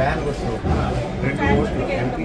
Ban bus red MP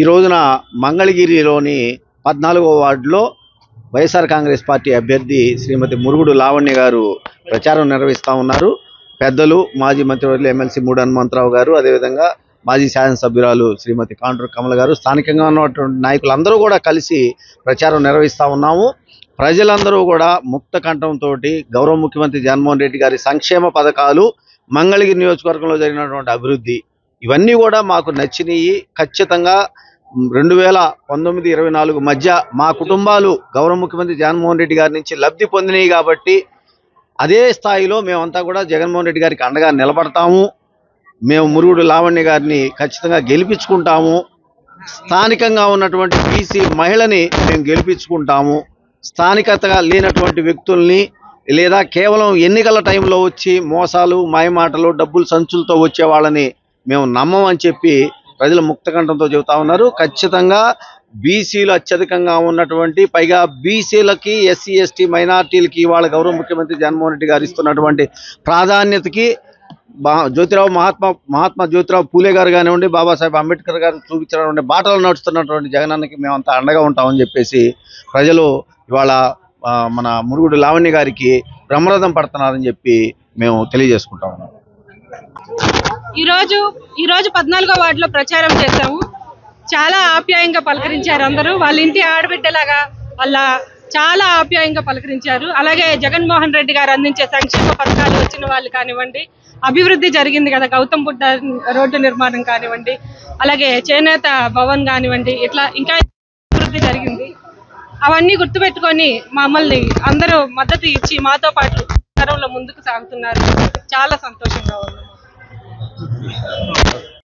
ఈ రోజున మంగళగిరిలోని పద్నాలుగో వార్డులో వైఎస్ఆర్ కాంగ్రెస్ పార్టీ అభ్యర్థి శ్రీమతి మురుగుడు లావణ్య గారు ప్రచారం నిర్వహిస్తూ ఉన్నారు. పెద్దలు మాజీ మంత్రివర్యులు ఎమ్మెల్సీ మూడు హనుమంతరావు గారు అదేవిధంగా మాజీ శాసనసభ్యురాలు శ్రీమతి కాండ్రు కమల గారు స్థానికంగా ఉన్నటువంటి నాయకులందరూ కూడా కలిసి ప్రచారం నిర్వహిస్తూ ఉన్నాము. ప్రజలందరూ కూడా ముక్త కంఠంతో గౌరవ ముఖ్యమంత్రి జగన్మోహన్ రెడ్డి గారి సంక్షేమ పథకాలు మంగళగిరి నియోజకవర్గంలో జరిగినటువంటి అభివృద్ధి ఇవన్నీ కూడా మాకు నచ్చినాయి. ఖచ్చితంగా రెండు వేల పంతొమ్మిది ఇరవై నాలుగు మధ్య మా కుటుంబాలు గౌరవ ముఖ్యమంత్రి జగన్మోహన్ రెడ్డి గారి నుంచి లబ్ధి పొందినాయి కాబట్టి అదే స్థాయిలో మేమంతా కూడా జగన్మోహన్ రెడ్డి గారికి అండగా నిలబడతాము. మేము మురుగుడు లావణ్య గారిని ఖచ్చితంగా గెలిపించుకుంటాము. స్థానికంగా ఉన్నటువంటి బీసీ మహిళని మేము గెలిపించుకుంటాము. స్థానికతగా లేనటువంటి వ్యక్తుల్ని లేదా కేవలం ఎన్నికల టైంలో వచ్చి మోసాలు మాయమాటలు డబ్బులు సంచులతో వచ్చే వాళ్ళని మేము నమ్మమని చెప్పి ప్రజలు ముక్తకంఠంతో చెబుతా ఉన్నారు. ఖచ్చితంగా బీసీలు అత్యధికంగా ఉన్నటువంటి పైగా బీసీలకి ఎస్సీ ఎస్టీ మైనార్టీలకి ఇవాళ గౌరవ ముఖ్యమంత్రి జగన్మోహన్ రెడ్డి గారు ఇస్తున్నటువంటి ప్రాధాన్యతకి జ్యోతిరావు మహాత్మా మహాత్మా జ్యోతిరావు పూలే గారు కానివ్వండి బాబాసాహెబ్ అంబేద్కర్ గారు చూపించినటువంటి బాటలు నడుస్తున్నటువంటి జగనన్నకి మేమంతా అండగా ఉంటామని చెప్పేసి ప్రజలు ఇవాళ మన మురుగుడు లావణ్య గారికి బ్రహ్మరథం పడుతున్నారని చెప్పి మేము తెలియజేసుకుంటా ఉన్నాం. ఈ రోజు ఈ రోజు పద్నాలుగో వార్డులో ప్రచారం చేశాము. చాలా ఆప్యాయంగా పలకరించారు అందరూ. వాళ్ళ ఇంటి ఆడబిడ్డలాగా వాళ్ళ చాలా ఆప్యాయంగా పలకరించారు. అలాగే జగన్మోహన్ రెడ్డి గారు అందించే సంక్షేమ పథకాలు వచ్చిన వాళ్ళు కానివ్వండి అభివృద్ధి జరిగింది కదా గౌతమ్ బుద్ధ రోడ్డు నిర్మాణం కానివ్వండి అలాగే చేనేత భవన్ కానివ్వండి ఇట్లా ఇంకా అభివృద్ధి జరిగింది. అవన్నీ గుర్తుపెట్టుకొని మమ్మల్ని అందరూ మద్దతు ఇచ్చి మాతో పాటు తరంలో ముందుకు సాగుతున్నారు. చాలా సంతోషంగా ఉన్నాం Obrigado.